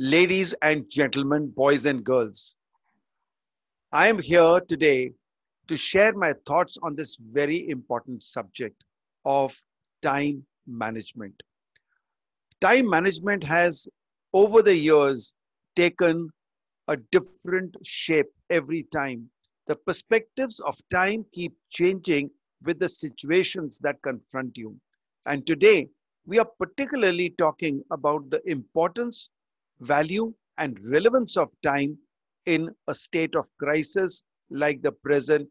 ladies and gentlemen, boys and girls. I am here today to share my thoughts on this very important subject of time management. Time management has, over the years, taken a different shape every time. The perspectives of time keep changing with the situations that confront you. And today, we are particularly talking about the importance, value, and relevance of time in a state of crisis like the present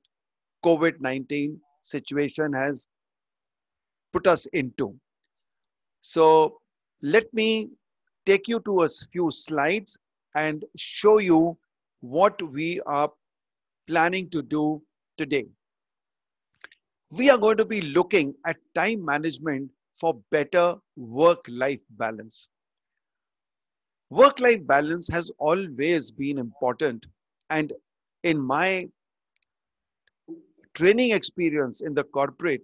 COVID 19 situation has put us into. So, let me take you to a few slides and show you what we are planning to do today. We are going to be looking at time management for better work-life balance. Work-life balance has always been important and in my training experience in the corporate,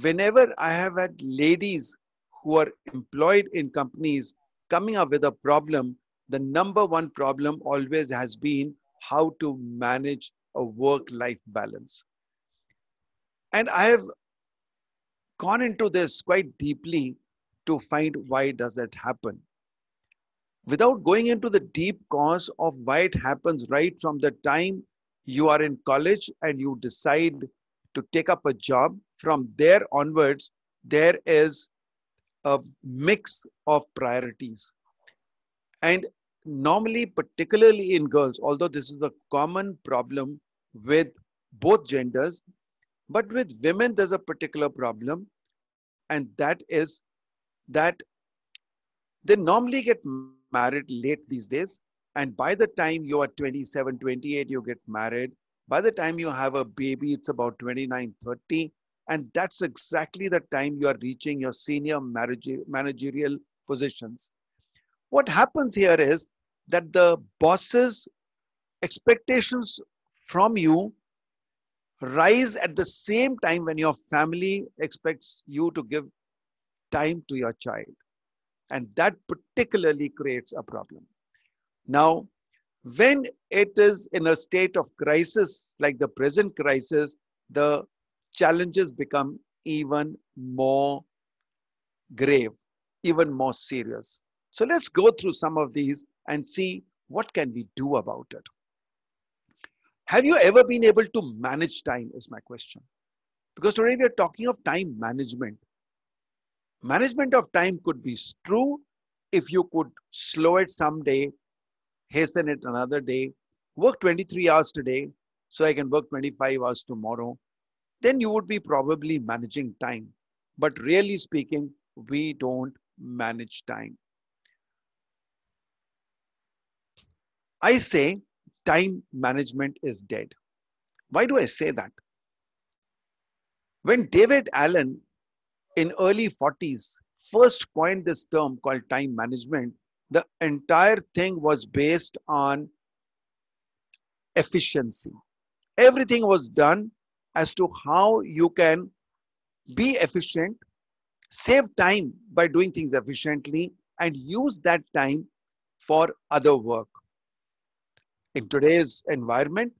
whenever I have had ladies who are employed in companies coming up with a problem, the number one problem always has been how to manage a work-life balance. And I have gone into this quite deeply to find why does that happen. Without going into the deep cause of why it happens right from the time you are in college and you decide to take up a job, from there onwards, there is a mix of priorities. And normally, particularly in girls, although this is a common problem with both genders, but with women, there's a particular problem, and that is that they normally get married late these days. And by the time you are 27, 28, you get married. By the time you have a baby, it's about 29, 30. And that's exactly the time you are reaching your senior managerial positions. What happens here is that the boss's expectations from you rise at the same time when your family expects you to give time to your child. And that particularly creates a problem. Now, when it is in a state of crisis, like the present crisis, the challenges become even more grave, even more serious. So let's go through some of these and see what can we do about it. Have you ever been able to manage time is my question. Because today we are talking of time management. Management of time could be true if you could slow it someday, hasten it another day, work 23 hours today, so I can work 25 hours tomorrow, then you would be probably managing time. But really speaking, we don't manage time. I say time management is dead. Why do I say that? When David Allen in early 40s first coined this term called time management, the entire thing was based on efficiency. Everything was done as to how you can be efficient, save time by doing things efficiently, and use that time for other work in today's environment,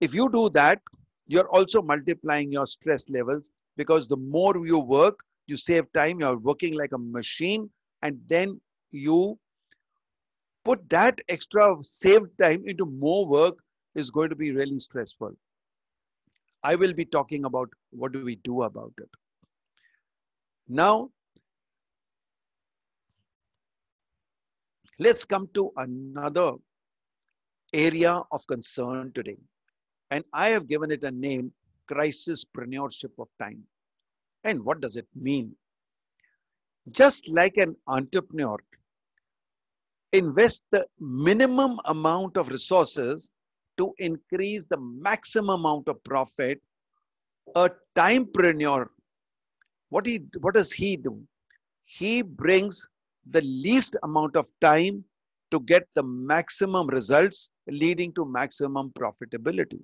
if you do that, you're also multiplying your stress levels because the more you work, you save time, you're working like a machine, and then you put that extra saved time into more work is going to be really stressful. I will be talking about what do we do about it. Now, let's come to another area of concern today. And I have given it a name, crisispreneurship of time. And what does it mean? Just like an entrepreneur invest the minimum amount of resources to increase the maximum amount of profit, a timepreneur, what, he, what does he do? He brings the least amount of time to get the maximum results leading to maximum profitability.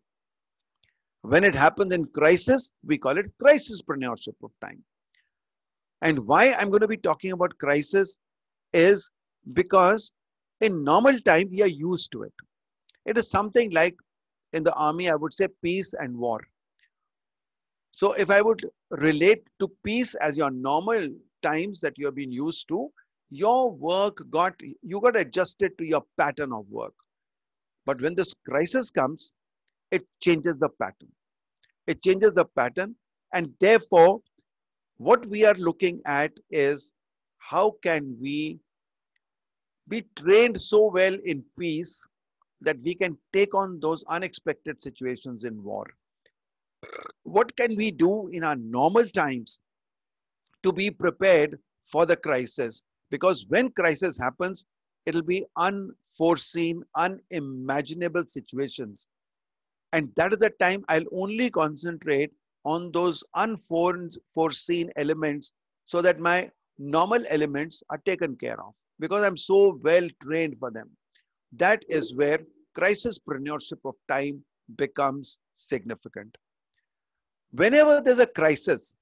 When it happens in crisis, we call it crisis crisispreneurship of time. And why I'm going to be talking about crisis is because in normal time we are used to it. It is something like in the army i would say peace and war. So if i would relate to peace as your normal times that you have been used to your work got you got adjusted to your pattern of work. But when this crisis comes it changes the pattern it changes the pattern and therefore what we are looking at is how can we be trained so well in peace that we can take on those unexpected situations in war. What can we do in our normal times to be prepared for the crisis? Because when crisis happens, it'll be unforeseen, unimaginable situations. And that is the time I'll only concentrate on those unforeseen elements so that my normal elements are taken care of because I'm so well trained for them. That is where crisispreneurship of time becomes significant. Whenever there's a crisis,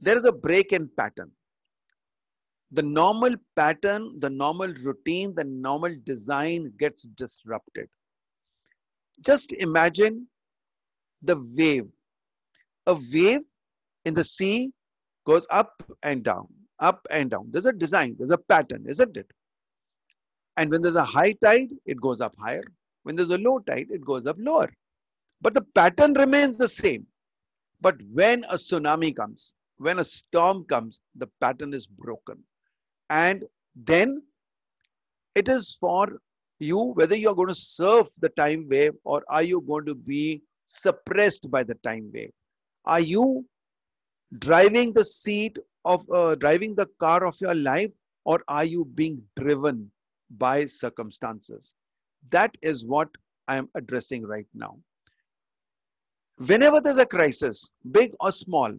there is a break in pattern. The normal pattern, the normal routine, the normal design gets disrupted. Just imagine the wave. A wave in the sea goes up and down, up and down. There's a design, there's a pattern, isn't it? And when there's a high tide, it goes up higher. When there's a low tide, it goes up lower. But the pattern remains the same. But when a tsunami comes, when a storm comes, the pattern is broken. And then it is for you whether you're going to surf the time wave or are you going to be suppressed by the time wave. Are you driving the seat of uh, driving the car of your life or are you being driven by circumstances. That is what I am addressing right now. Whenever there's a crisis, big or small,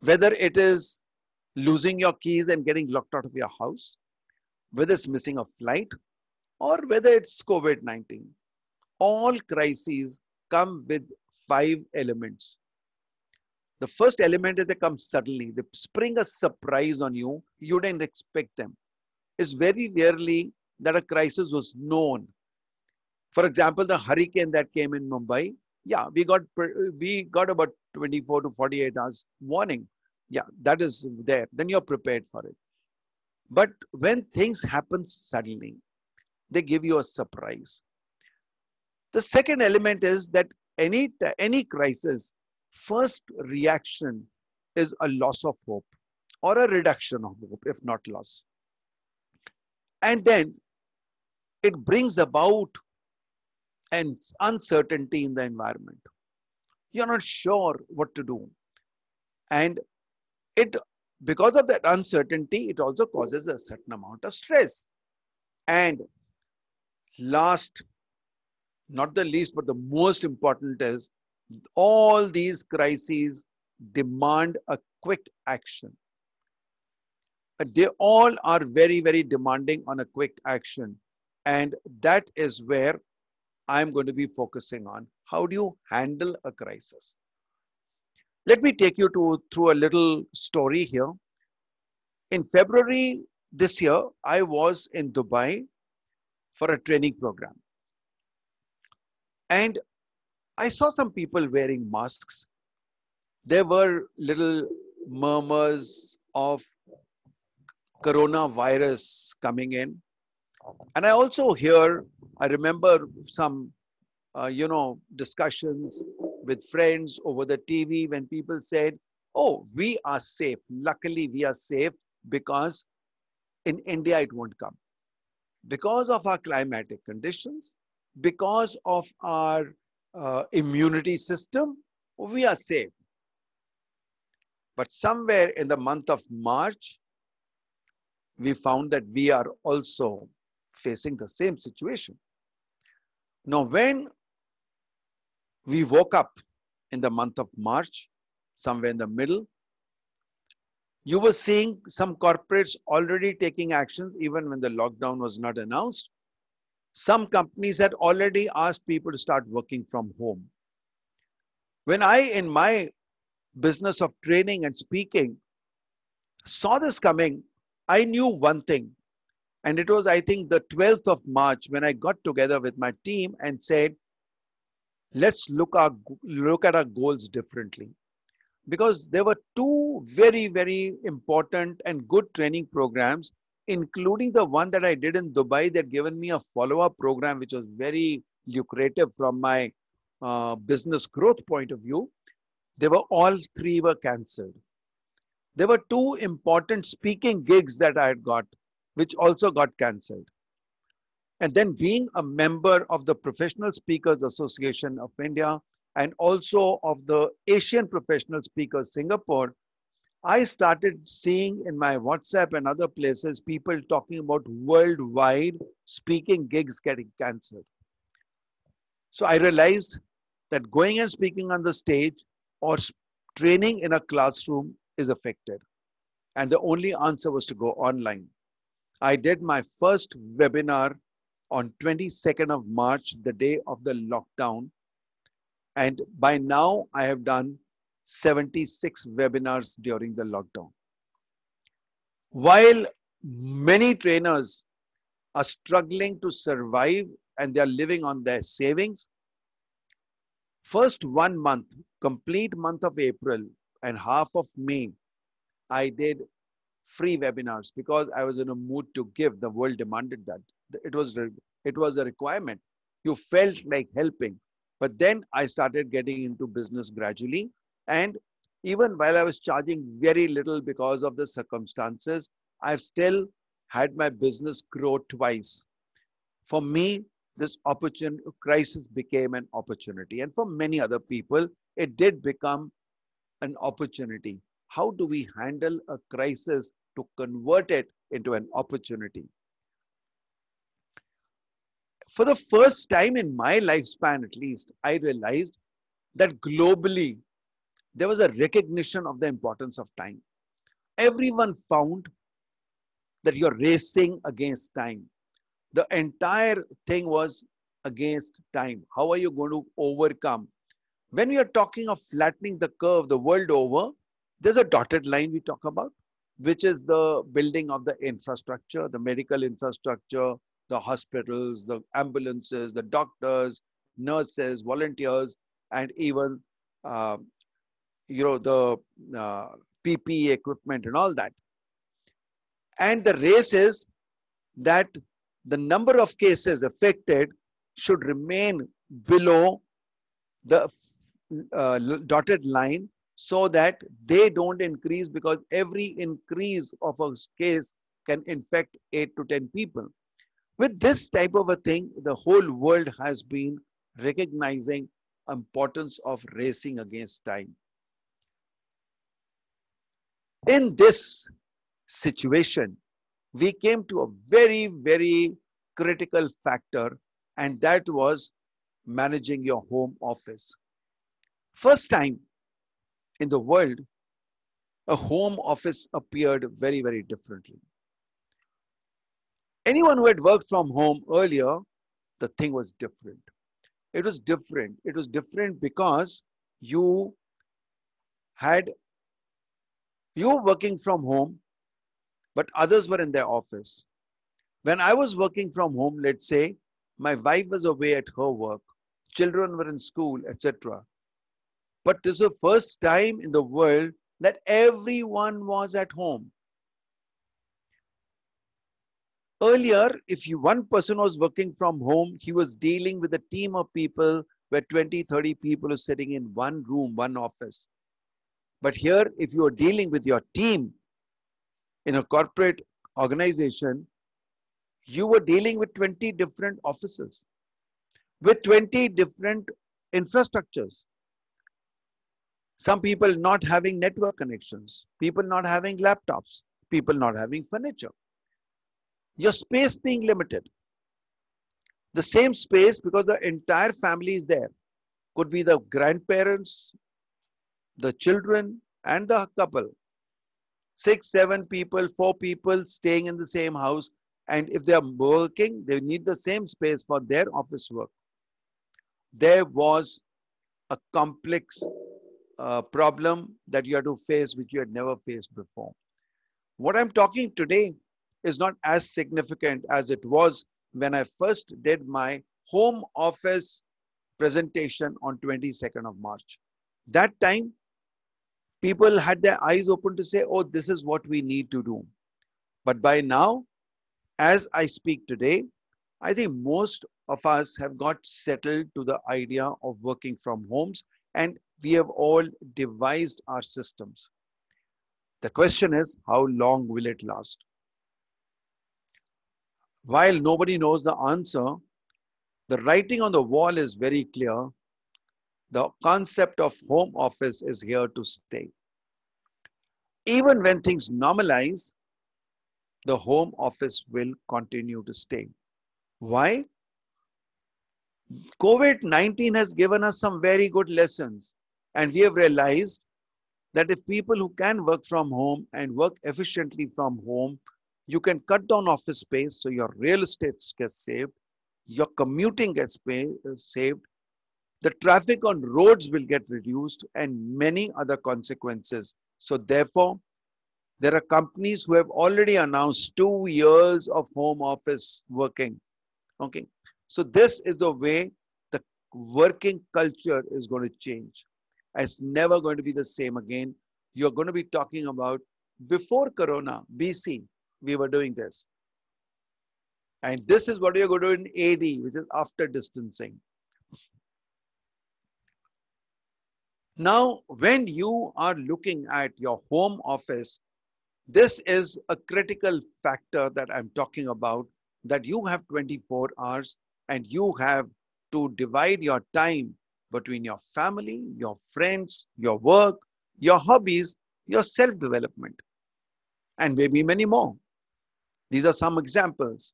whether it is losing your keys and getting locked out of your house, whether it's missing a flight, or whether it's COVID 19, all crises come with five elements. The first element is they come suddenly, they spring a surprise on you. You didn't expect them is very rarely that a crisis was known. For example, the hurricane that came in Mumbai, yeah, we got we got about 24 to 48 hours warning. Yeah, that is there. Then you're prepared for it. But when things happen suddenly, they give you a surprise. The second element is that any any crisis, first reaction is a loss of hope or a reduction of hope, if not loss. And then it brings about an uncertainty in the environment. You're not sure what to do. And it because of that uncertainty, it also causes a certain amount of stress. And last, not the least, but the most important is all these crises demand a quick action uh, they all are very, very demanding on a quick action. And that is where I'm going to be focusing on. How do you handle a crisis? Let me take you to through a little story here. In February this year, I was in Dubai for a training program. And I saw some people wearing masks. There were little murmurs of coronavirus coming in. And I also hear, I remember some, uh, you know, discussions with friends over the TV when people said, oh, we are safe. Luckily, we are safe because in India it won't come. Because of our climatic conditions, because of our uh, immunity system, we are safe. But somewhere in the month of March, we found that we are also facing the same situation. Now, when we woke up in the month of March, somewhere in the middle, you were seeing some corporates already taking actions even when the lockdown was not announced. Some companies had already asked people to start working from home. When I, in my business of training and speaking, saw this coming, I knew one thing, and it was, I think, the 12th of March when I got together with my team and said, let's look, our, look at our goals differently. Because there were two very, very important and good training programs, including the one that I did in Dubai that given me a follow-up program, which was very lucrative from my uh, business growth point of view. They were all three were cancelled. There were two important speaking gigs that I had got, which also got cancelled. And then being a member of the Professional Speakers Association of India and also of the Asian Professional Speakers Singapore, I started seeing in my WhatsApp and other places people talking about worldwide speaking gigs getting cancelled. So I realized that going and speaking on the stage or training in a classroom is affected. And the only answer was to go online. I did my first webinar on 22nd of March, the day of the lockdown. And by now, I have done 76 webinars during the lockdown. While many trainers are struggling to survive and they are living on their savings, first one month, complete month of April and half of May, I did free webinars because I was in a mood to give. The world demanded that. It was, it was a requirement. You felt like helping. But then I started getting into business gradually. And even while I was charging very little because of the circumstances, I've still had my business grow twice. For me, this opportunity crisis became an opportunity. And for many other people, it did become an opportunity. How do we handle a crisis to convert it into an opportunity? For the first time in my lifespan, at least, I realized that globally, there was a recognition of the importance of time. Everyone found that you're racing against time. The entire thing was against time. How are you going to overcome? When we are talking of flattening the curve the world over, there's a dotted line we talk about, which is the building of the infrastructure, the medical infrastructure, the hospitals, the ambulances, the doctors, nurses, volunteers, and even uh, you know the uh, PPE equipment and all that. And the race is that the number of cases affected should remain below the uh, dotted line so that they don't increase because every increase of a case can infect 8 to 10 people. With this type of a thing, the whole world has been recognizing importance of racing against time. In this situation, we came to a very, very critical factor, and that was managing your home office. First time in the world, a home office appeared very, very differently. Anyone who had worked from home earlier, the thing was different. It was different. It was different because you had you were working from home but others were in their office. When I was working from home, let's say, my wife was away at her work, children were in school, etc. But this is the first time in the world that everyone was at home. Earlier, if you, one person was working from home, he was dealing with a team of people where 20, 30 people are sitting in one room, one office. But here, if you are dealing with your team, in a corporate organization, you were dealing with 20 different offices with 20 different infrastructures. Some people not having network connections, people not having laptops, people not having furniture. Your space being limited. The same space because the entire family is there. Could be the grandparents, the children, and the couple six, seven people, four people staying in the same house. And if they are working, they need the same space for their office work. There was a complex uh, problem that you had to face, which you had never faced before. What I'm talking today is not as significant as it was when I first did my home office presentation on 22nd of March. That time, people had their eyes open to say, oh, this is what we need to do. But by now, as I speak today, I think most of us have got settled to the idea of working from homes and we have all devised our systems. The question is, how long will it last? While nobody knows the answer, the writing on the wall is very clear. The concept of home office is here to stay. Even when things normalize, the home office will continue to stay. Why? COVID 19 has given us some very good lessons, and we have realized that if people who can work from home and work efficiently from home, you can cut down office space so your real estate gets saved, your commuting gets pay, uh, saved, the traffic on roads will get reduced, and many other consequences. So, therefore, there are companies who have already announced two years of home office working. Okay. So, this is the way the working culture is going to change. It's never going to be the same again. You're going to be talking about before Corona, BC, we were doing this. And this is what you're going to do in AD, which is after distancing. Now, when you are looking at your home office, this is a critical factor that I'm talking about that you have 24 hours and you have to divide your time between your family, your friends, your work, your hobbies, your self development, and maybe many more. These are some examples.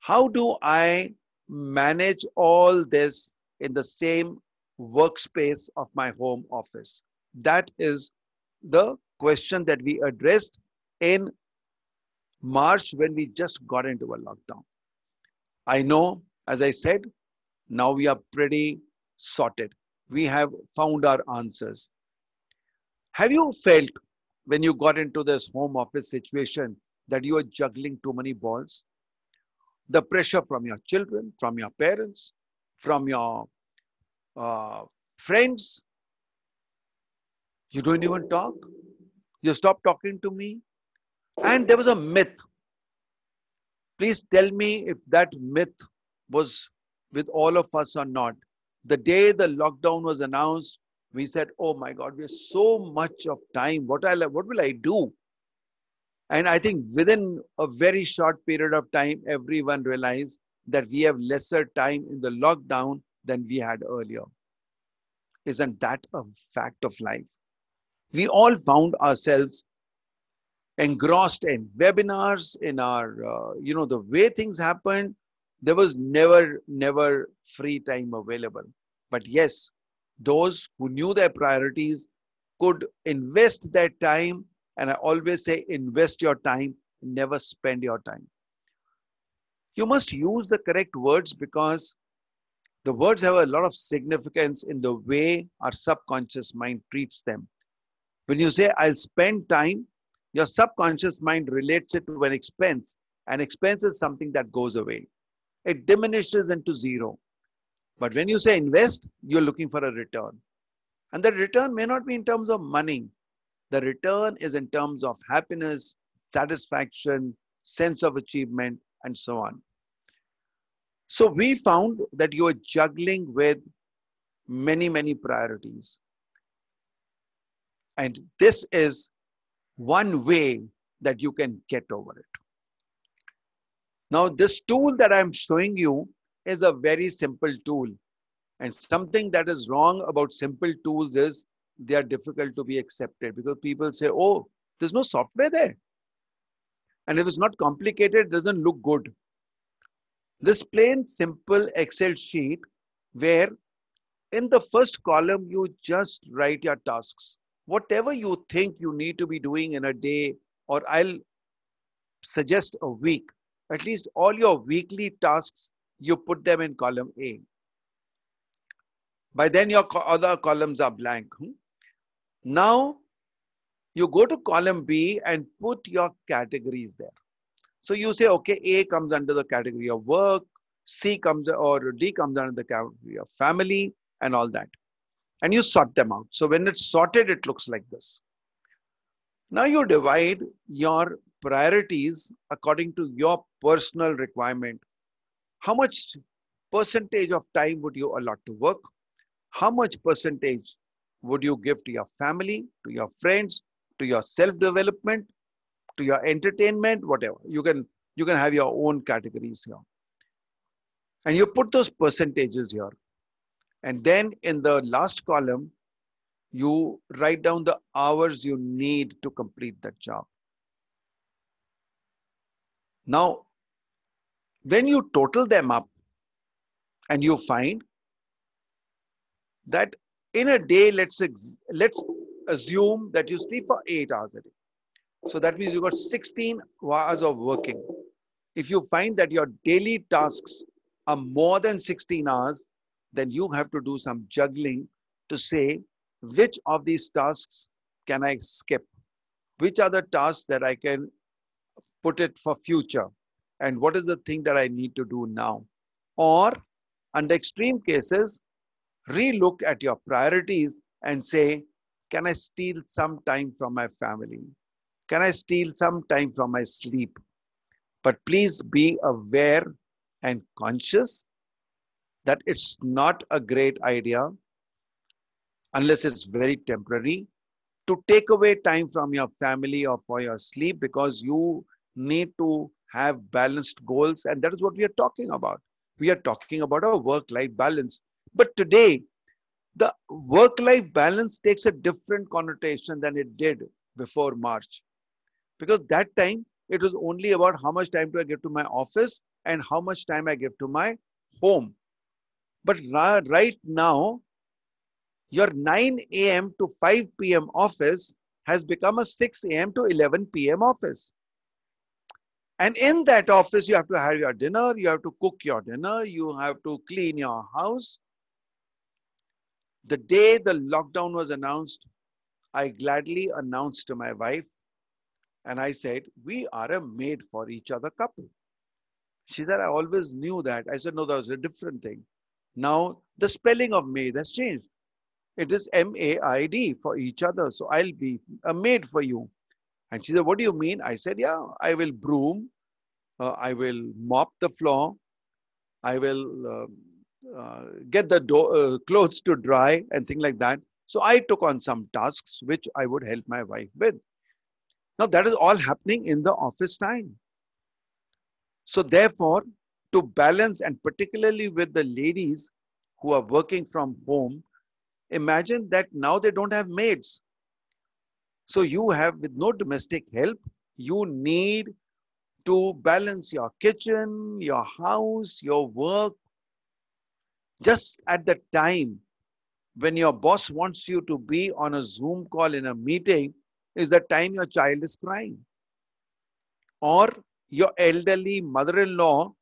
How do I manage all this in the same workspace of my home office? That is the question that we addressed in March when we just got into a lockdown. I know, as I said, now we are pretty sorted. We have found our answers. Have you felt when you got into this home office situation that you are juggling too many balls? The pressure from your children, from your parents, from your uh, friends. You don't even talk. You stop talking to me. And there was a myth. Please tell me if that myth was with all of us or not the day the lockdown was announced, we said, "Oh my God, we have so much of time. What I what will I do?" And I think within a very short period of time, everyone realized that we have lesser time in the lockdown than we had earlier. Isn't that a fact of life? We all found ourselves engrossed in webinars, in our, uh, you know, the way things happened, there was never, never free time available. But yes, those who knew their priorities could invest their time. And I always say, invest your time, never spend your time. You must use the correct words because the words have a lot of significance in the way our subconscious mind treats them. When you say, I'll spend time, your subconscious mind relates it to an expense. An expense is something that goes away it diminishes into zero. But when you say invest, you're looking for a return. And the return may not be in terms of money. The return is in terms of happiness, satisfaction, sense of achievement, and so on. So we found that you are juggling with many, many priorities. And this is one way that you can get over it. Now, this tool that I'm showing you is a very simple tool. And something that is wrong about simple tools is they are difficult to be accepted because people say, oh, there's no software there. And if it's not complicated, it doesn't look good. This plain simple Excel sheet where in the first column, you just write your tasks. Whatever you think you need to be doing in a day, or I'll suggest a week, at least all your weekly tasks, you put them in column A. By then, your other columns are blank. Hmm? Now, you go to column B and put your categories there. So you say, okay, A comes under the category of work, C comes or D comes under the category of family and all that. And you sort them out. So when it's sorted, it looks like this. Now you divide your priorities according to your personal requirement. How much percentage of time would you allot to work? How much percentage would you give to your family, to your friends, to your self-development, to your entertainment, whatever. You can you can have your own categories here. And you put those percentages here. And then in the last column, you write down the hours you need to complete that job. Now, when you total them up and you find that in a day, let's, let's assume that you sleep for eight hours a day. So that means you got 16 hours of working. If you find that your daily tasks are more than 16 hours, then you have to do some juggling to say which of these tasks can I skip? Which are the tasks that I can put it for future? And what is the thing that I need to do now? Or under extreme cases, relook at your priorities and say, can I steal some time from my family? Can I steal some time from my sleep? But please be aware and conscious that it's not a great idea unless it's very temporary to take away time from your family or for your sleep because you need to have balanced goals and that is what we are talking about we are talking about a work life balance but today the work life balance takes a different connotation than it did before march because that time it was only about how much time do I give to my office and how much time I give to my home. But right now, your 9 a.m. to 5 p.m. office has become a 6 a.m. to 11 p.m. office. And in that office, you have to have your dinner, you have to cook your dinner, you have to clean your house. The day the lockdown was announced, I gladly announced to my wife and I said, We are a made for each other couple. She said, I always knew that. I said, No, that was a different thing. Now the spelling of maid has changed. It is M A I D for each other. So I'll be a maid for you. And she said, What do you mean? I said, Yeah, I will broom, uh, I will mop the floor, I will uh, uh, get the do- uh, clothes to dry and things like that. So I took on some tasks which I would help my wife with. Now, that is all happening in the office time. So, therefore, to balance, and particularly with the ladies who are working from home, imagine that now they don't have maids. So, you have, with no domestic help, you need to balance your kitchen, your house, your work. Just at the time when your boss wants you to be on a Zoom call in a meeting, is the time your child is crying. Or your elderly mother in law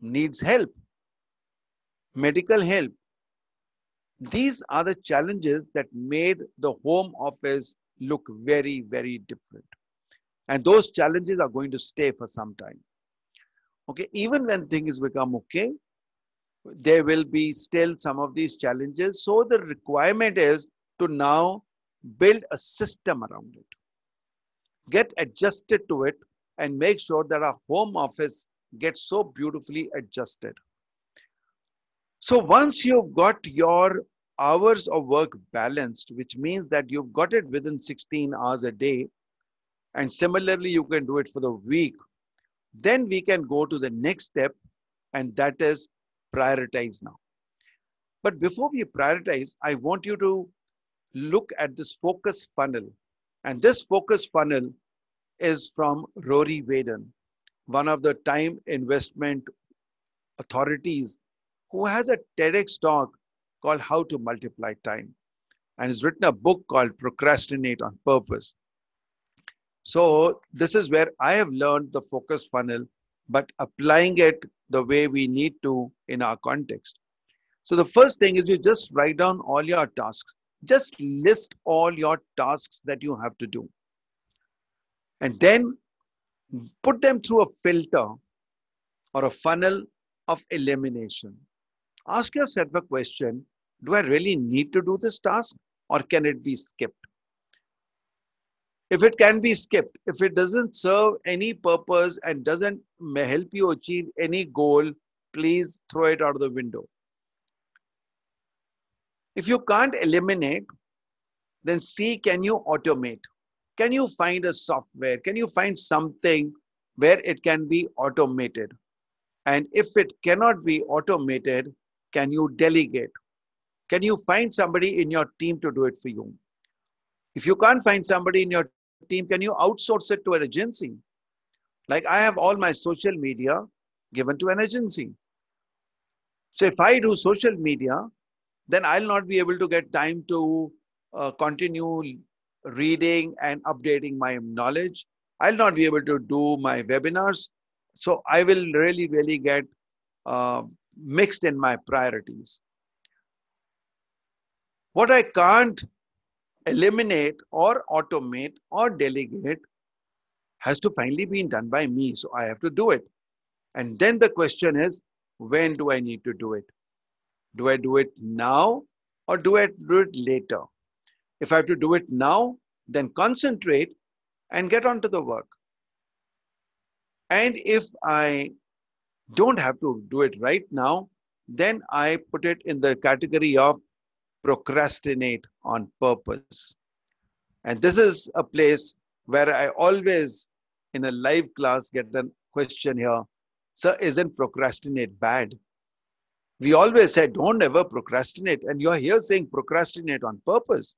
needs help, medical help. These are the challenges that made the home office look very, very different. And those challenges are going to stay for some time. Okay, even when things become okay, there will be still some of these challenges. So the requirement is to now build a system around it. Get adjusted to it and make sure that our home office gets so beautifully adjusted. So once you've got your hours of work balanced, which means that you've got it within 16 hours a day, and similarly, you can do it for the week, then we can go to the next step, and that is prioritize now. But before we prioritize, I want you to look at this focus funnel. And this focus funnel is from Rory Vaden, one of the time investment authorities who has a TEDx talk called How to Multiply Time. And has written a book called Procrastinate on Purpose. So this is where I have learned the focus funnel, but applying it the way we need to in our context. So the first thing is you just write down all your tasks just list all your tasks that you have to do and hmm. then put them through a filter or a funnel of elimination. Ask yourself a question Do I really need to do this task or can it be skipped? If it can be skipped, if it doesn't serve any purpose and doesn't help you achieve any goal, please throw it out of the window. If you can't eliminate, then see can you automate? Can you find a software? Can you find something where it can be automated? And if it cannot be automated, can you delegate? Can you find somebody in your team to do it for you? If you can't find somebody in your team, can you outsource it to an agency? Like I have all my social media given to an agency. So if I do social media, then I'll not be able to get time to uh, continue reading and updating my knowledge. I'll not be able to do my webinars. So I will really, really get uh, mixed in my priorities. What I can't eliminate or automate or delegate has to finally be done by me. So I have to do it. And then the question is, when do I need to do it? Do I do it now or do I do it later? If I have to do it now, then concentrate and get onto the work. And if I don't have to do it right now, then I put it in the category of procrastinate on purpose. And this is a place where I always, in a live class, get a question here Sir, isn't procrastinate bad? We always say, don't ever procrastinate. And you're here saying procrastinate on purpose.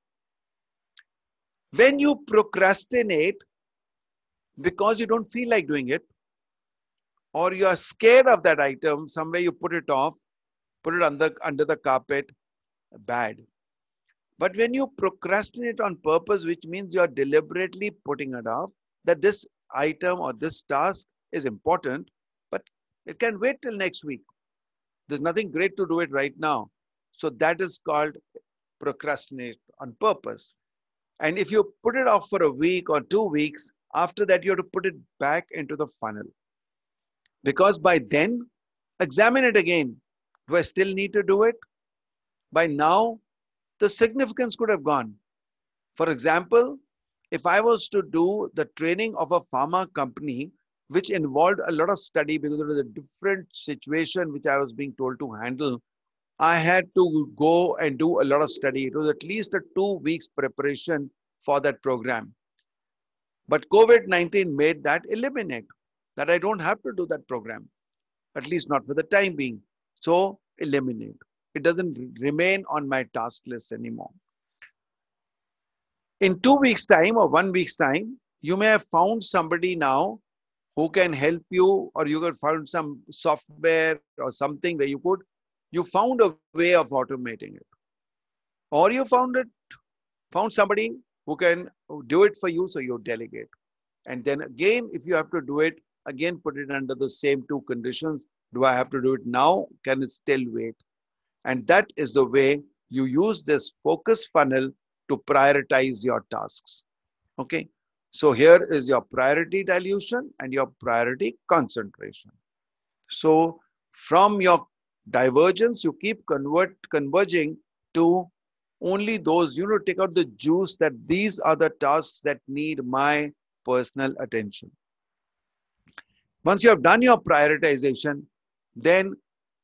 When you procrastinate because you don't feel like doing it, or you are scared of that item, somewhere you put it off, put it under, under the carpet, bad. But when you procrastinate on purpose, which means you're deliberately putting it off, that this item or this task is important, but it can wait till next week. There's nothing great to do it right now. So that is called procrastinate on purpose. And if you put it off for a week or two weeks, after that, you have to put it back into the funnel. Because by then, examine it again. Do I still need to do it? By now, the significance could have gone. For example, if I was to do the training of a pharma company, which involved a lot of study because it was a different situation which I was being told to handle, I had to go and do a lot of study. It was at least a two weeks preparation for that program. But COVID 19 made that eliminate, that I don't have to do that program, at least not for the time being. So, eliminate. It doesn't remain on my task list anymore. In two weeks' time or one week's time, you may have found somebody now who can help you, or you could find some software or something where you could you found a way of automating it. Or you found it found somebody who can do it for you so you delegate. And then again if you have to do it again put it under the same two conditions. Do i have to do it now? Can it still wait and that is the way you use this focus funnel to prioritize your tasks. Okay? So here is your priority dilution and your priority concentration. So from your divergence, you keep convert converging to only those, you know, take out the juice that these are the tasks that need my personal attention. Once you have done your prioritization, then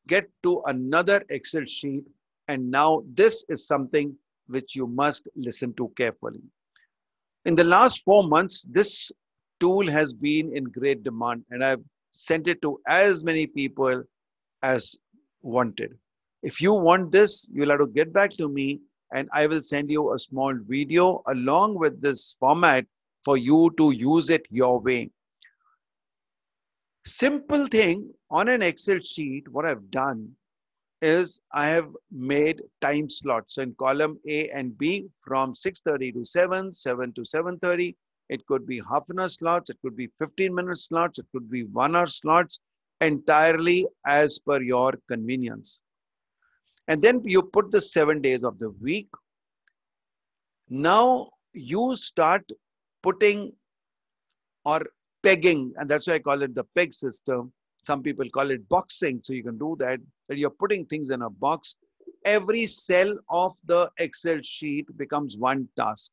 get to another Excel sheet. And now this is something which you must listen to carefully. In the last four months, this tool has been in great demand and I've sent it to as many people as wanted. If you want this, you'll have to get back to me and I will send you a small video along with this format for you to use it your way. Simple thing on an Excel sheet, what I've done is I have made time slots. So in column A and B from 6.30 to 7, 7 to 7.30, it could be half an hour slots, it could be 15 minute slots, it could be one hour slots, entirely as per your convenience. And then you put the seven days of the week. Now you start putting or pegging, and that's why I call it the peg system. Some people call it boxing, so you can do that. That you're putting things in a box. Every cell of the Excel sheet becomes one task,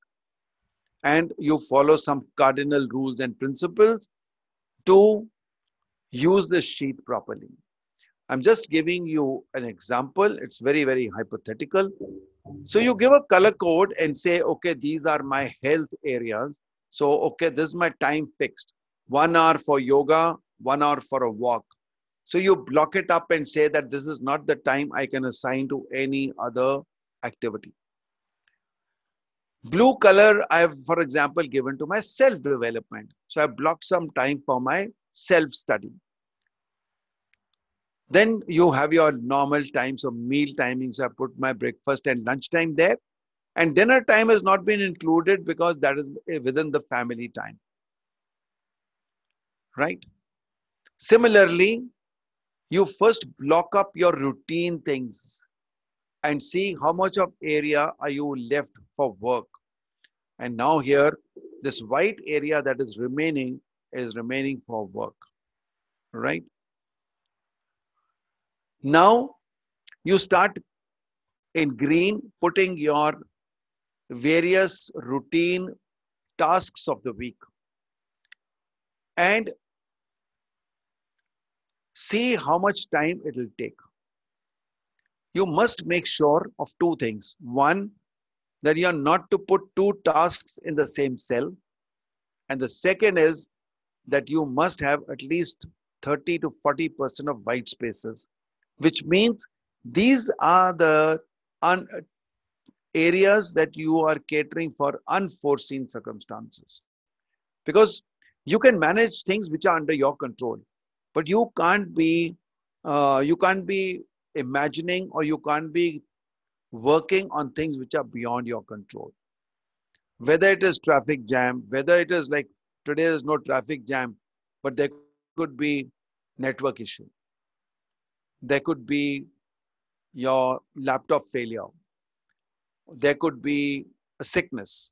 and you follow some cardinal rules and principles to use the sheet properly. I'm just giving you an example. It's very, very hypothetical. So you give a color code and say, okay, these are my health areas. So, okay, this is my time fixed. One hour for yoga, one hour for a walk. So you block it up and say that this is not the time I can assign to any other activity. Blue color, I have, for example, given to my self-development. So I block some time for my self-study. Then you have your normal times of meal timings. I put my breakfast and lunch time there. And dinner time has not been included because that is within the family time. Right? Similarly, you first block up your routine things and see how much of area are you left for work. And now here, this white area that is remaining is remaining for work, right? Now you start in green putting your various routine tasks of the week and see how much time it will take. You must make sure of two things. One, that you are not to put two tasks in the same cell. And the second is that you must have at least 30 to 40% of white spaces which means these are the areas that you are catering for unforeseen circumstances. Because you can manage things which are under your control, but you can't be uh, you can't be imagining or you can't be working on things which are beyond your control. Whether it is traffic jam, whether it is like today there's no traffic jam, but there could be network issue there could be your laptop failure. There could be a sickness.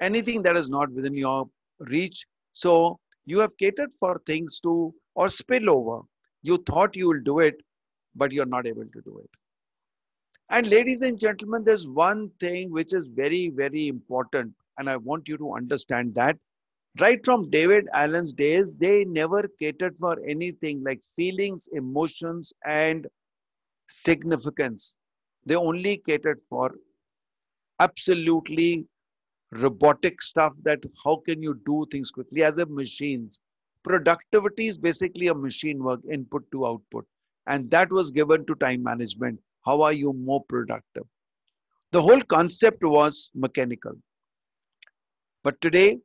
Anything that is not within your reach. So you have catered for things to or spill over. You thought you will do it, but you're not able to do it. And ladies and gentlemen, there's one thing which is very, very important. And I want you to understand that right from David Allen's days, they never catered for anything like feelings, emotions, and significance. They only catered for absolutely robotic stuff that how can you do things quickly as a machines. Productivity is basically a machine work, input to output. And that was given to time management. How are you more productive? The whole concept was mechanical. But today,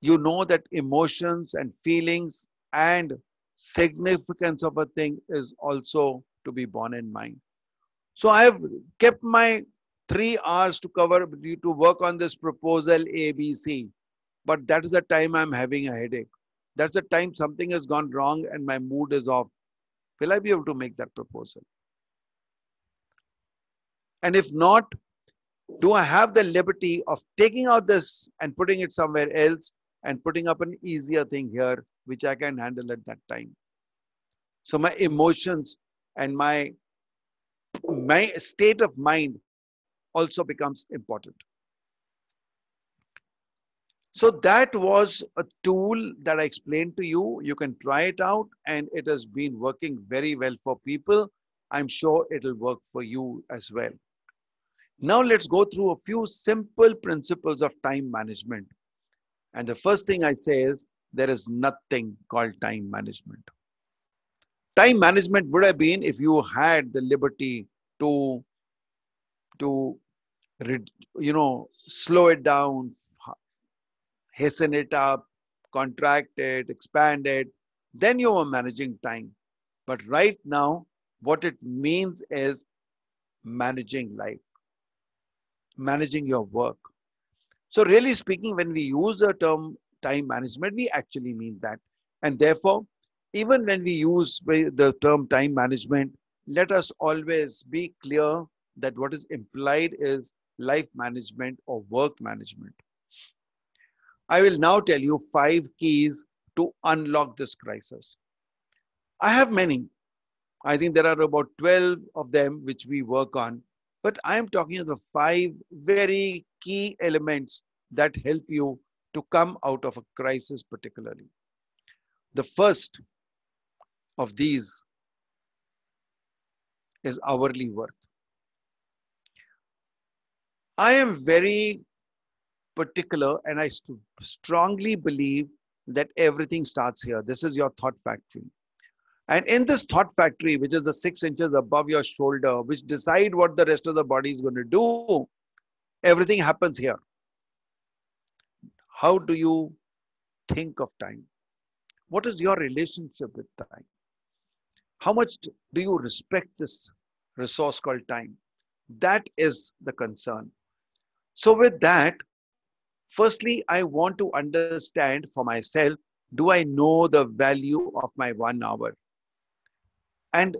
you know that emotions and feelings and significance of a thing is also to be borne in mind. So I have kept my three hours to cover to work on this proposal ABC, but that is the time I'm having a headache. That's the time something has gone wrong and my mood is off. Will I be able to make that proposal? And if not, do I have the liberty of taking out this and putting it somewhere else and putting up an easier thing here, which I can handle at that time. So my emotions and my, my state of mind also becomes important. So that was a tool that I explained to you. You can try it out and it has been working very well for people. I'm sure it'll work for you as well. Now let's go through a few simple principles of time management and the first thing I say is there is nothing called time management. Time management would have been if you had the liberty to, to you know, slow it down, hasten it up, contract it, expand it, then you are managing time. But right now, what it means is managing life, managing your work, so really speaking, when we use the term time management, we actually mean that. And therefore, even when we use the term time management, let us always be clear that what is implied is life management or work management. I will now tell you five keys to unlock this crisis. I have many. I think there are about 12 of them which we work on, but I am talking of the five very key elements that help you to come out of a crisis, particularly. The first of these is hourly worth. I am very particular and I strongly believe that everything starts here. This is your thought factory. And in this thought factory, which is the six inches above your shoulder, which decide what the rest of the body is going to do, everything happens here. How do you think of time? What is your relationship with time? How much do you respect this resource called time? That is the concern. So, with that, firstly, I want to understand for myself do I know the value of my one hour? And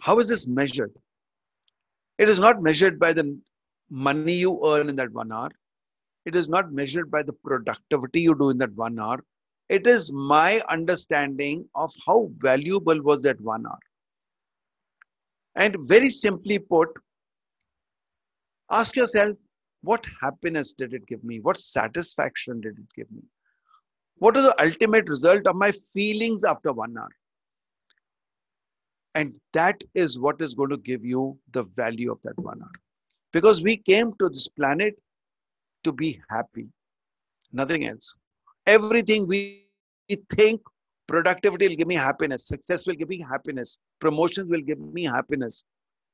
how is this measured? It is not measured by the money you earn in that one hour. It is not measured by the productivity you do in that one hour. It is my understanding of how valuable was that one hour. And very simply put, ask yourself, what happiness did it give me? What satisfaction did it give me? What is the ultimate result of my feelings after one hour? And that is what is going to give you the value of that one hour. Because we came to this planet to be happy, nothing else. Everything we think productivity will give me happiness, success will give me happiness, promotions will give me happiness.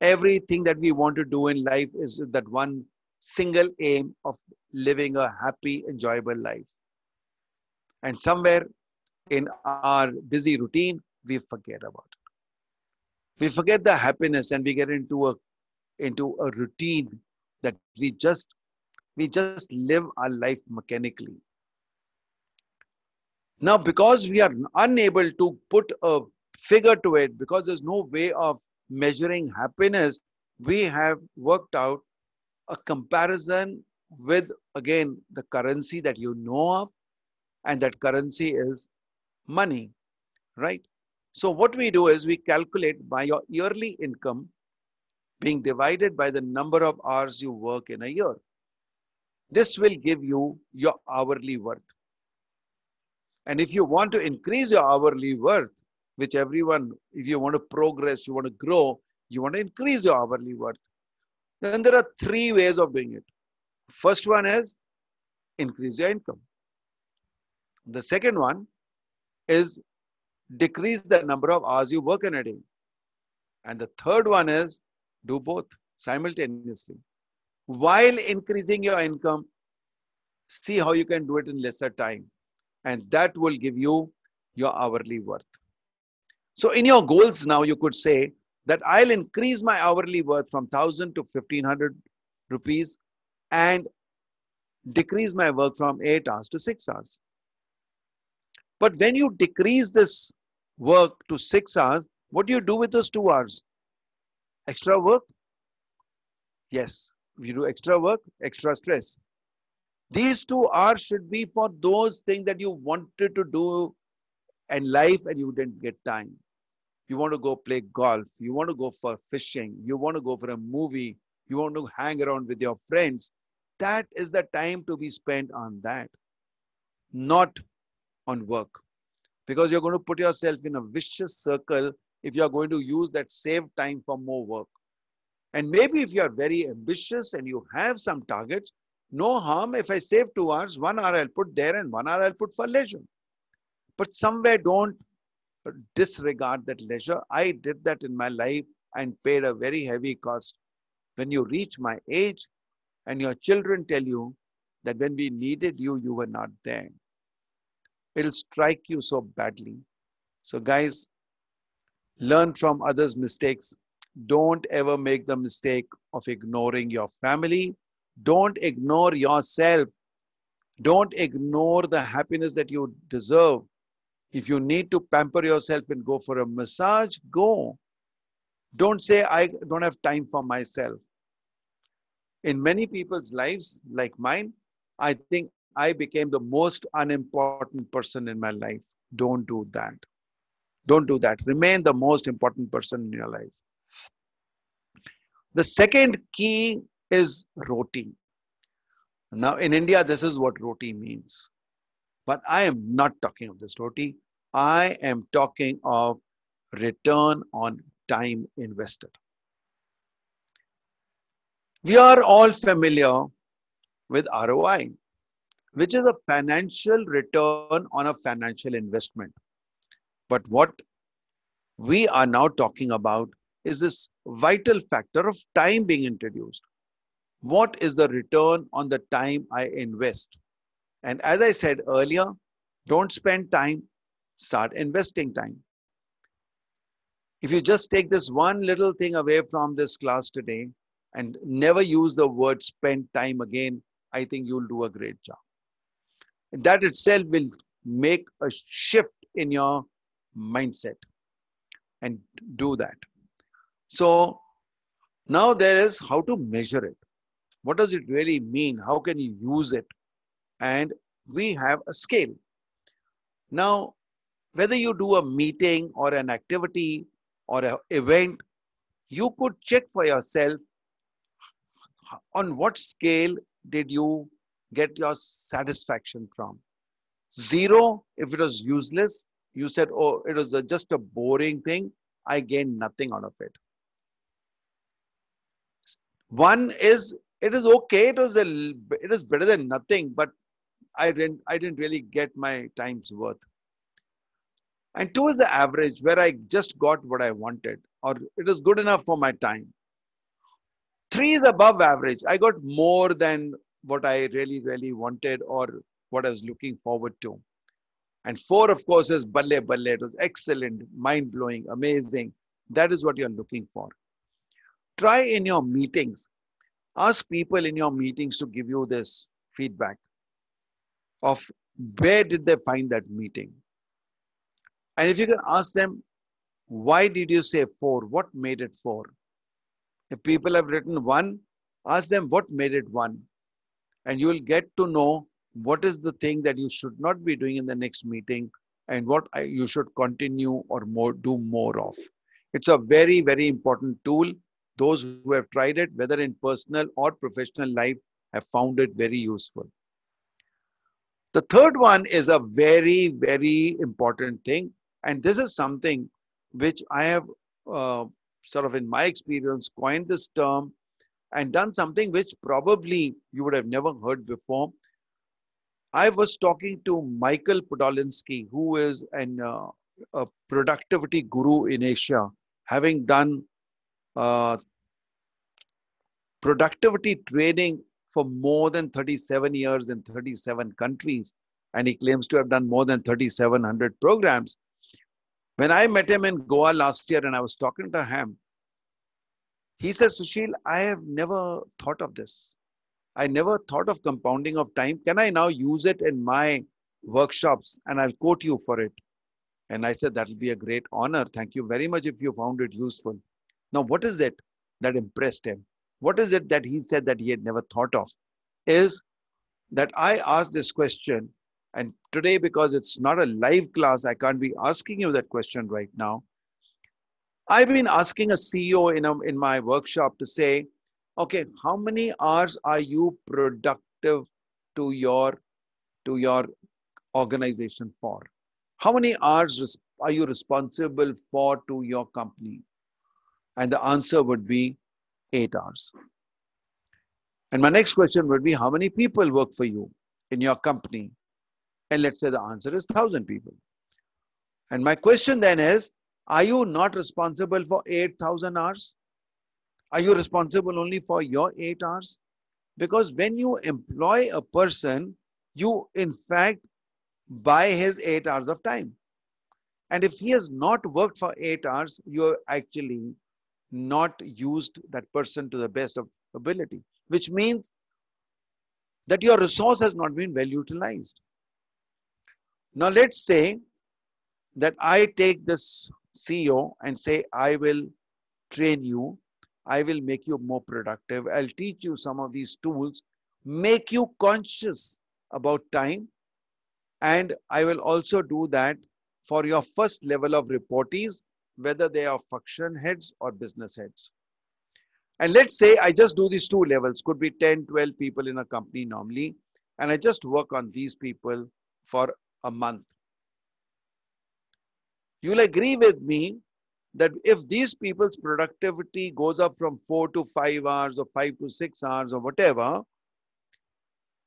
Everything that we want to do in life is that one single aim of living a happy, enjoyable life. And somewhere in our busy routine, we forget about it. We forget the happiness and we get into a into a routine that we just we just live our life mechanically. Now, because we are unable to put a figure to it, because there's no way of measuring happiness, we have worked out a comparison with, again, the currency that you know of, and that currency is money, right? So, what we do is we calculate by your yearly income being divided by the number of hours you work in a year. This will give you your hourly worth. And if you want to increase your hourly worth, which everyone, if you want to progress, you want to grow, you want to increase your hourly worth, then there are three ways of doing it. First one is increase your income. The second one is decrease the number of hours you work in a day. And the third one is do both simultaneously. While increasing your income, see how you can do it in lesser time. And that will give you your hourly worth. So in your goals now, you could say that I'll increase my hourly worth from 1000 to 1500 rupees and decrease my work from 8 hours to 6 hours. But when you decrease this work to 6 hours, what do you do with those 2 hours? Extra work? Yes, you do extra work, extra stress. These 2 hours should be for those things that you wanted to do in life and you didn't get time you want to go play golf, you want to go for fishing, you want to go for a movie, you want to hang around with your friends, that is the time to be spent on that, not on work. Because you're going to put yourself in a vicious circle if you're going to use that saved time for more work. And maybe if you're very ambitious and you have some targets, no harm if I save two hours, one hour I'll put there and one hour I'll put for leisure. But somewhere don't disregard that leisure. I did that in my life and paid a very heavy cost. When you reach my age and your children tell you that when we needed you, you were not there, it'll strike you so badly. So, guys, learn from others' mistakes. Don't ever make the mistake of ignoring your family. Don't ignore yourself. Don't ignore the happiness that you deserve. If you need to pamper yourself and go for a massage, go. Don't say, I don't have time for myself. In many people's lives, like mine, I think I became the most unimportant person in my life. Don't do that. Don't do that. Remain the most important person in your life. The second key is roti. Now, in India, this is what roti means. But I am not talking of this roti. I am talking of return on time invested. We are all familiar with ROI, which is a financial return on a financial investment. But what we are now talking about is this vital factor of time being introduced. What is the return on the time I invest? And as I said earlier, don't spend time, start investing time. If you just take this one little thing away from this class today and never use the word spend time again, I think you'll do a great job. That itself will make a shift in your mindset and do that. So now there is how to measure it. What does it really mean? How can you use it? And we have a scale. Now, whether you do a meeting or an activity or an event, you could check for yourself on what scale did you get your satisfaction from. Zero, if it was useless, you said, oh, it was just a boring thing. I gained nothing out of it. One is, it is okay. It was a, it is better than nothing, but I didn't, I didn't really get my time's worth. And two is the average where I just got what I wanted or it is good enough for my time. Three is above average. I got more than what I really, really wanted or what I was looking forward to. And four, of course, is balle balle. It was excellent, mind blowing, amazing. That is what you're looking for. Try in your meetings. Ask people in your meetings to give you this feedback of where did they find that meeting. And if you can ask them, why did you say four? What made it four? If people have written one, ask them what made it one. And you will get to know what is the thing that you should not be doing in the next meeting and what you should continue or more do more of it's a very very important tool those who have tried it whether in personal or professional life have found it very useful the third one is a very very important thing and this is something which i have uh, sort of in my experience coined this term and done something which probably you would have never heard before I was talking to Michael Podolinsky, who is an, uh, a productivity guru in Asia, having done uh, productivity training for more than 37 years in 37 countries. And he claims to have done more than 3,700 programs. When I met him in Goa last year and I was talking to him, he said, Sushil, I have never thought of this. I never thought of compounding of time. Can I now use it in my workshops? And I'll quote you for it. And I said, that'll be a great honor. Thank you very much if you found it useful. Now, what is it that impressed him? What is it that he said that he had never thought of? Is that I asked this question, and today, because it's not a live class, I can't be asking you that question right now. I've been asking a CEO in, a, in my workshop to say, okay how many hours are you productive to your to your organization for? How many hours are you responsible for to your company? And the answer would be 8 hours. And my next question would be how many people work for you in your company and let's say the answer is 1000 people and my question then is are you not responsible for 8000 hours are you responsible only for your eight hours? Because when you employ a person, you in fact buy his eight hours of time. And if he has not worked for eight hours, you have actually not used that person to the best of ability, which means that your resource has not been well utilized. Now, let's say that I take this CEO and say, I will train you I will make you more productive. I'll teach you some of these tools, make you conscious about time. And I will also do that for your first level of reportees, whether they are function heads or business heads. And let's say I just do these two levels, could be 10, 12 people in a company normally. And I just work on these people for a month. You'll agree with me that if these people's productivity goes up from four to five hours or five to six hours or whatever,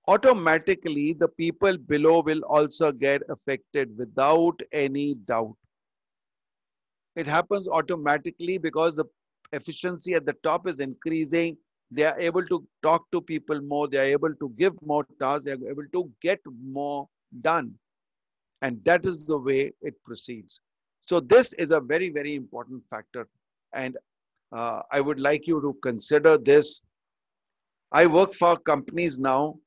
automatically the people below will also get affected without any doubt. It happens automatically because the efficiency at the top is increasing. They are able to talk to people more. They are able to give more tasks. They are able to get more done. And that is the way it proceeds. So this is a very, very important factor. And uh, I would like you to consider this. I work for companies now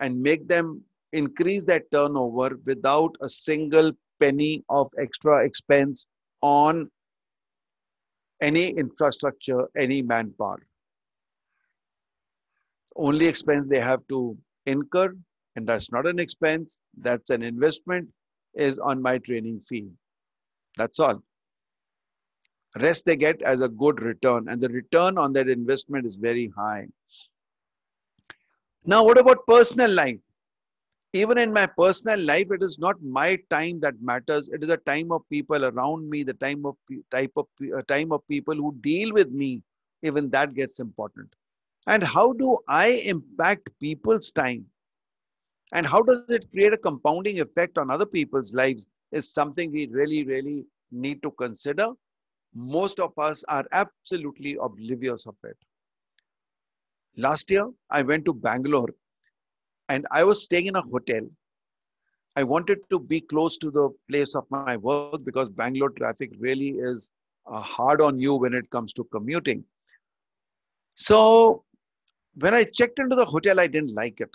and make them increase their turnover without a single penny of extra expense on any infrastructure, any manpower. Only expense they have to incur, and that's not an expense, that's an investment, is on my training fee. That's all. Rest they get as a good return, and the return on that investment is very high. Now, what about personal life? Even in my personal life, it is not my time that matters. It is the time of people around me, the time of type of uh, time of people who deal with me. Even that gets important. And how do I impact people's time? And how does it create a compounding effect on other people's lives? Is something we really, really need to consider. Most of us are absolutely oblivious of it. Last year, I went to Bangalore and I was staying in a hotel. I wanted to be close to the place of my work because Bangalore traffic really is uh, hard on you when it comes to commuting. So when I checked into the hotel, I didn't like it.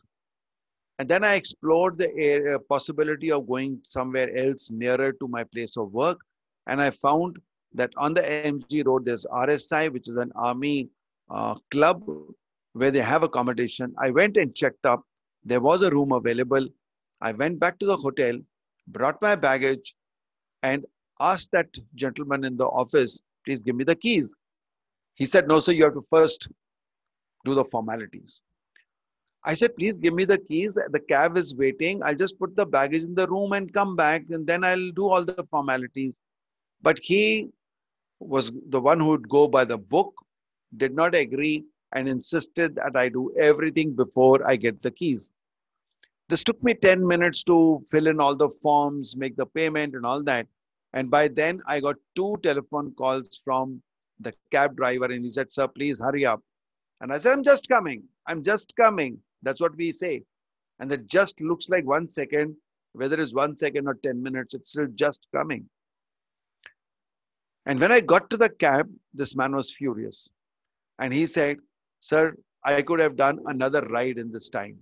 And then I explored the area, possibility of going somewhere else nearer to my place of work. And I found that on the MG road, there's RSI, which is an army uh, club where they have accommodation. I went and checked up. There was a room available. I went back to the hotel, brought my baggage, and asked that gentleman in the office, please give me the keys. He said, no, sir, you have to first do the formalities. I said, please give me the keys. The cab is waiting. I'll just put the baggage in the room and come back, and then I'll do all the formalities. But he was the one who would go by the book, did not agree, and insisted that I do everything before I get the keys. This took me 10 minutes to fill in all the forms, make the payment, and all that. And by then, I got two telephone calls from the cab driver, and he said, Sir, please hurry up. And I said, I'm just coming. I'm just coming. That's what we say. And that just looks like one second, whether it's one second or 10 minutes, it's still just coming. And when I got to the cab, this man was furious. And he said, Sir, I could have done another ride in this time.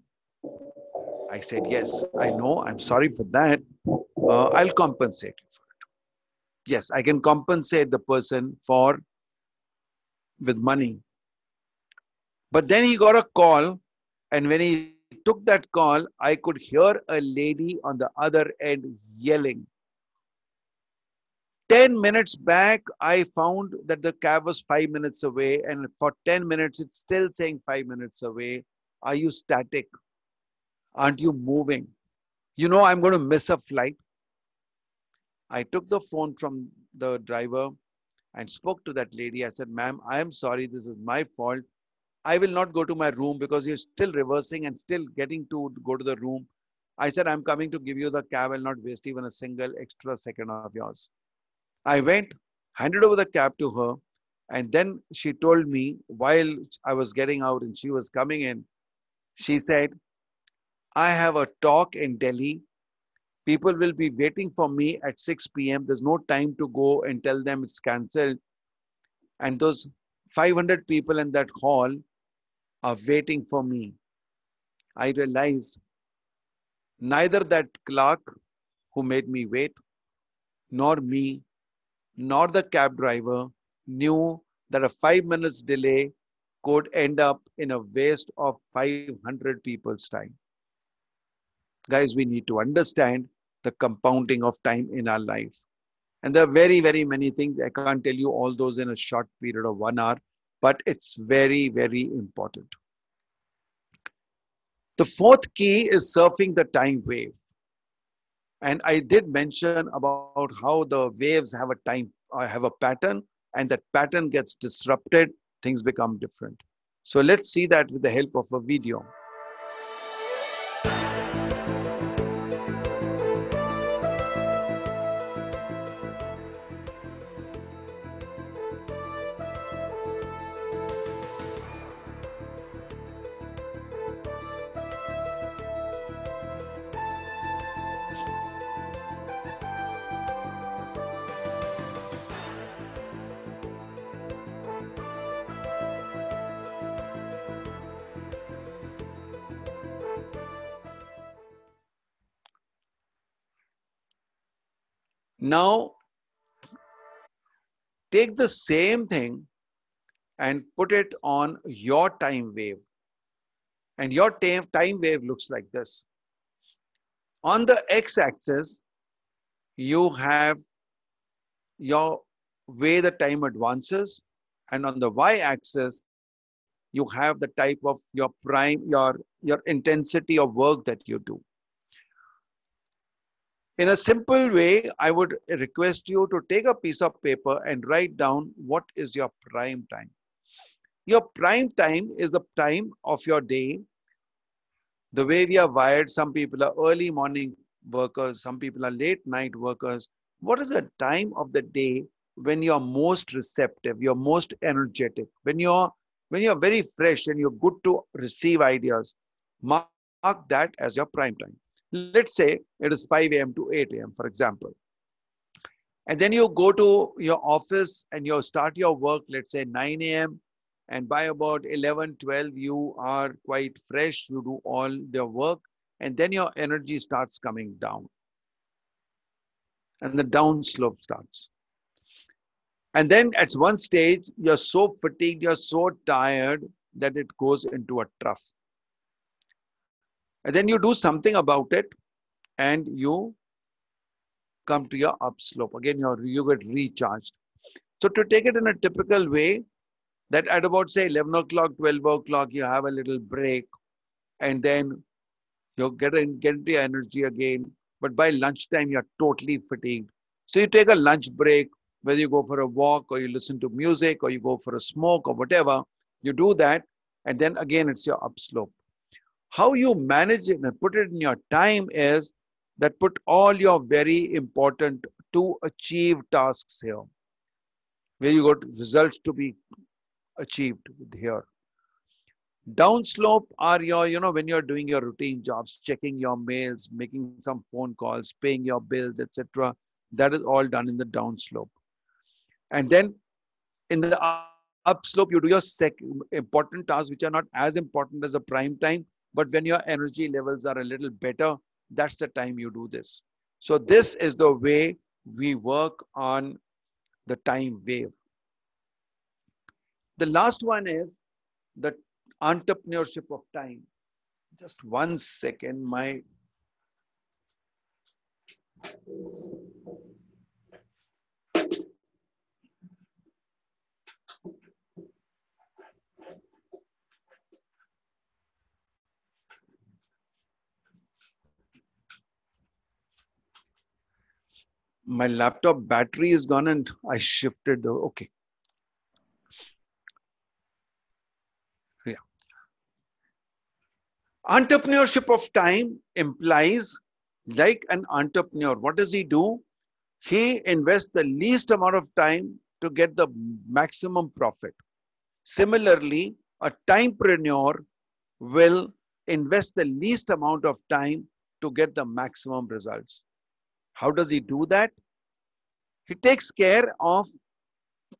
I said, Yes, I know. I'm sorry for that. Uh, I'll compensate you for it. Yes, I can compensate the person for with money. But then he got a call, and when he took that call, I could hear a lady on the other end yelling. 10 minutes back, I found that the cab was five minutes away, and for 10 minutes, it's still saying five minutes away. Are you static? Aren't you moving? You know, I'm going to miss a flight. I took the phone from the driver and spoke to that lady. I said, Ma'am, I am sorry, this is my fault. I will not go to my room because you're still reversing and still getting to go to the room. I said, I'm coming to give you the cab. I'll not waste even a single extra second of yours. I went, handed over the cab to her, and then she told me while I was getting out and she was coming in, she said, I have a talk in Delhi. People will be waiting for me at 6 p.m. There's no time to go and tell them it's cancelled. And those 500 people in that hall are waiting for me. I realized neither that clerk who made me wait, nor me nor the cab driver knew that a five minutes delay could end up in a waste of 500 people's time. Guys, we need to understand the compounding of time in our life. And there are very, very many things. I can't tell you all those in a short period of one hour, but it's very, very important. The fourth key is surfing the time wave. And I did mention about how the waves have a time, uh, have a pattern, and that pattern gets disrupted, things become different. So let's see that with the help of a video. Now, take the same thing and put it on your time wave. And your time, wave looks like this. On the x-axis, you have your way the time advances. And on the y-axis, you have the type of your prime, your, your intensity of work that you do. In a simple way, I would request you to take a piece of paper and write down what is your prime time. Your prime time is the time of your day. The way we are wired, some people are early morning workers, some people are late night workers. What is the time of the day when you're most receptive, you're most energetic, when you're when you're very fresh and you're good to receive ideas? Mark that as your prime time. Let's say it is 5 a.m. to 8 a.m., for example. And then you go to your office and you start your work, let's say 9 a.m. And by about 11, 12, you are quite fresh. You do all the work. And then your energy starts coming down. And the down slope starts. And then at one stage, you're so fatigued, you're so tired that it goes into a trough. And then you do something about it and you come to your upslope. Again, you get recharged. So to take it in a typical way, that at about say 11 o'clock, 12 o'clock, you have a little break and then you get, in, get into your energy again. But by lunchtime, you're totally fatigued. So you take a lunch break, whether you go for a walk or you listen to music or you go for a smoke or whatever, you do that. And then again, it's your upslope. How you manage it and put it in your time is that put all your very important to achieve tasks here, where you got results to be achieved here. Downslope are your, you know, when you're doing your routine jobs, checking your mails, making some phone calls, paying your bills, etc. That is all done in the downslope. And then in the upslope, you do your second important tasks, which are not as important as the prime time, but when your energy levels are a little better, that's the time you do this. So this is the way we work on the time wave. The last one is the entrepreneurship of time. Just one second, my my laptop battery is gone and I shifted the, okay. Yeah. Entrepreneurship of time implies like an entrepreneur, what does he do? He invests the least amount of time to get the maximum profit. Similarly, a timepreneur will invest the least amount of time to get the maximum results. How does he do that? He takes care of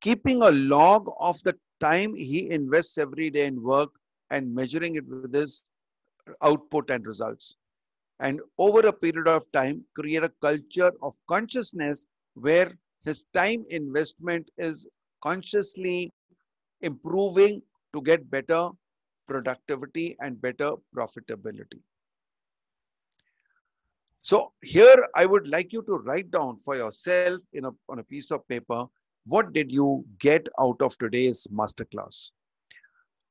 keeping a log of the time he invests every day in work and measuring it with his output and results. And over a period of time, create a culture of consciousness where his time investment is consciously improving to get better productivity and better profitability. So here I would like you to write down for yourself in a, on a piece of paper, what did you get out of today's masterclass?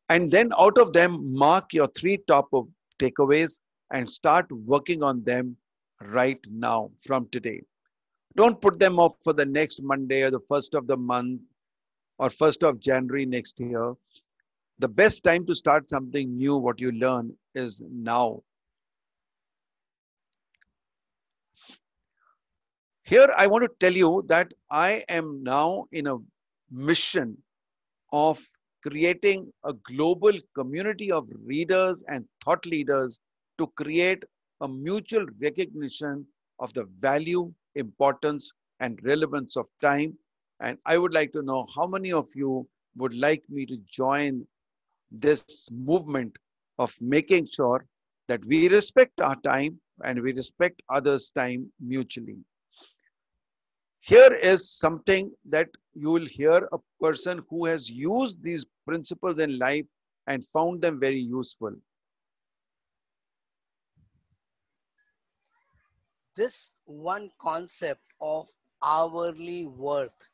And then out of them, mark your three top of takeaways and start working on them right now from today. Don't put them off for the next Monday or the first of the month or first of January next year. The best time to start something new, what you learn, is now. Here, I want to tell you that I am now in a mission of creating a global community of readers and thought leaders to create a mutual recognition of the value, importance, and relevance of time. And I would like to know how many of you would like me to join this movement of making sure that we respect our time and we respect others' time mutually. Here is something that you will hear a person who has used these principles in life and found them very useful. This one concept of hourly worth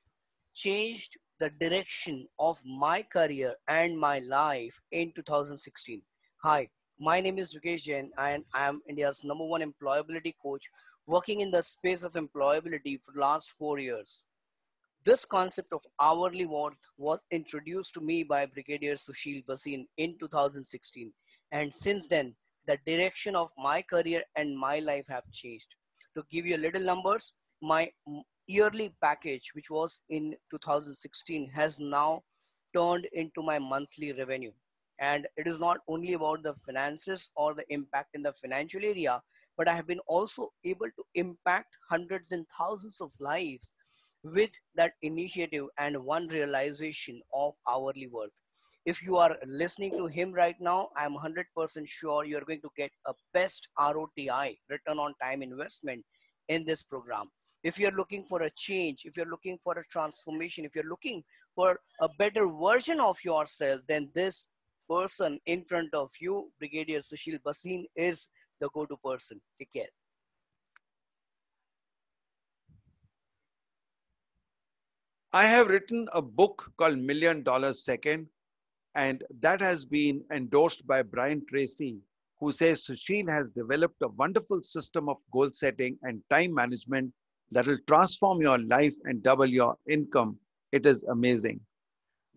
changed the direction of my career and my life in 2016. Hi, my name is Rikesh Jain and I am India's number one employability coach working in the space of employability for the last four years. This concept of hourly worth was introduced to me by Brigadier Sushil Bhasin in 2016. And since then, the direction of my career and my life have changed. To give you a little numbers, my yearly package, which was in 2016, has now turned into my monthly revenue. And it is not only about the finances or the impact in the financial area, but I have been also able to impact hundreds and thousands of lives with that initiative and one realization of hourly worth. If you are listening to him right now, I'm 100% sure you're going to get a best ROTI, return on time investment, in this program. If you're looking for a change, if you're looking for a transformation, if you're looking for a better version of yourself, then this person in front of you, Brigadier Sushil Bhasin, is the go-to person. Take care. I have written a book called Million Dollar Second, and that has been endorsed by Brian Tracy, who says Sushil has developed a wonderful system of goal setting and time management that will transform your life and double your income. It is amazing.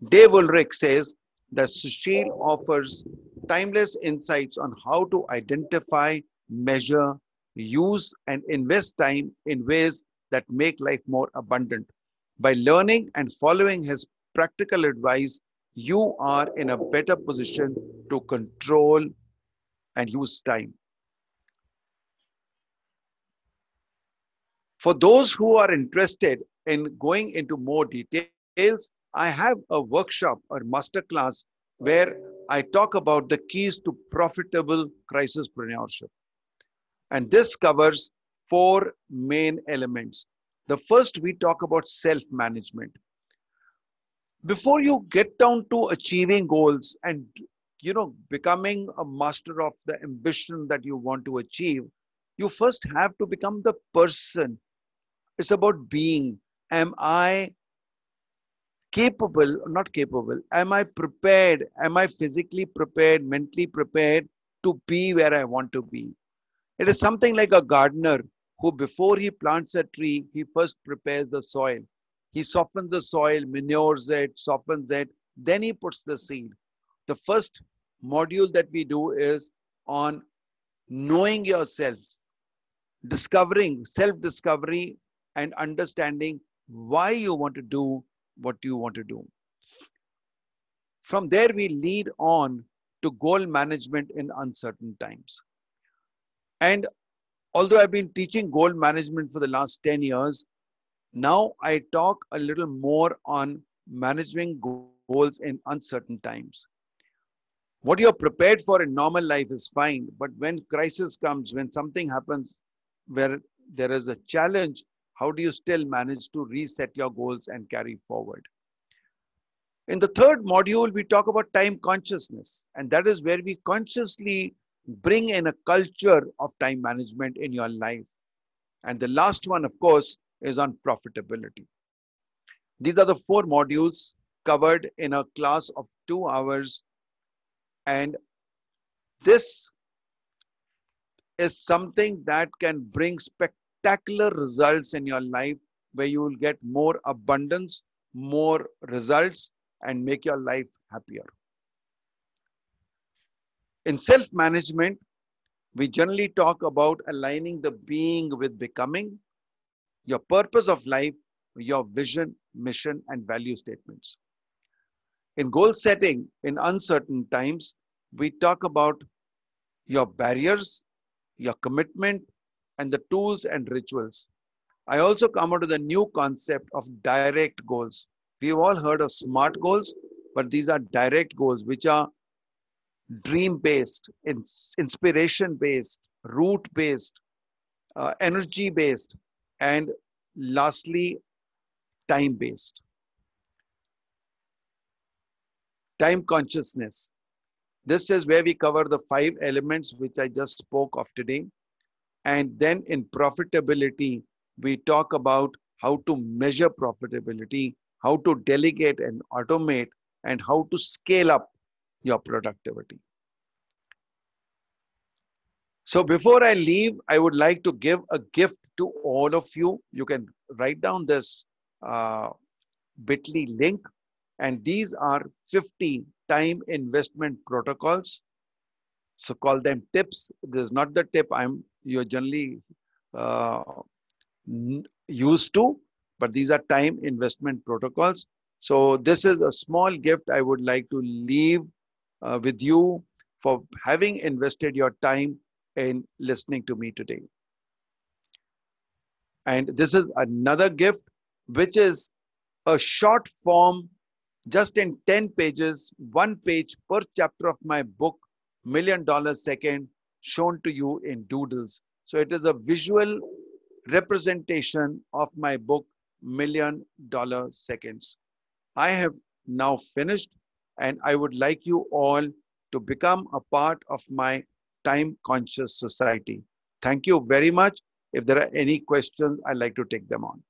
Dave Ulrich says that Sushil offers timeless insights on how to identify, measure, use, and invest time in ways that make life more abundant. By learning and following his practical advice, you are in a better position to control and use time. For those who are interested in going into more details, I have a workshop or masterclass where I talk about the keys to profitable crisispreneurship. And this covers four main elements. The first, we talk about self management. Before you get down to achieving goals and you know becoming a master of the ambition that you want to achieve, you first have to become the person. It's about being. Am I capable not capable am i prepared am i physically prepared mentally prepared to be where i want to be? It is something like a gardener who before he plants a tree he first prepares the soil. He softens the soil manures it softens it then he puts the seed. The first module that we do is on knowing yourself discovering self discovery and understanding why you want to do what do you want to do? From there, we lead on to goal management in uncertain times. And although I've been teaching goal management for the last 10 years, now I talk a little more on managing goals in uncertain times. What you're prepared for in normal life is fine, but when crisis comes, when something happens where there is a challenge how do you still manage to reset your goals and carry forward? In the third module, we talk about time consciousness, and that is where we consciously bring in a culture of time management in your life. And the last one, of course, is on profitability. These are the four modules covered in a class of two hours. And this is something that can bring spectacular results in your life where you will get more abundance, more results, and make your life happier. In self management, we generally talk about aligning the being with becoming, your purpose of life, your vision, mission, and value statements. In goal setting in uncertain times, we talk about your barriers, your commitment, and the tools and rituals. I also come out with a new concept of direct goals. We've all heard of SMART goals, but these are direct goals, which are dream based, inspiration based, root based, uh, energy based, and lastly, time based. Time consciousness. This is where we cover the five elements which I just spoke of today. And then in profitability, we talk about how to measure profitability, how to delegate and automate, and how to scale up your productivity. So before I leave, I would like to give a gift to all of you. You can write down this uh, bit.ly link. And these are 50 time investment protocols. So call them tips. This is not the tip I'm you're generally uh, used to, but these are time investment protocols. So this is a small gift I would like to leave uh, with you for having invested your time in listening to me today. And this is another gift, which is a short form, just in 10 pages, one page per chapter of my book, Million Dollar Second, shown to you in doodles. So it is a visual representation of my book, Million Dollar Seconds. I have now finished and I would like you all to become a part of my time conscious society. Thank you very much. If there are any questions, I'd like to take them on.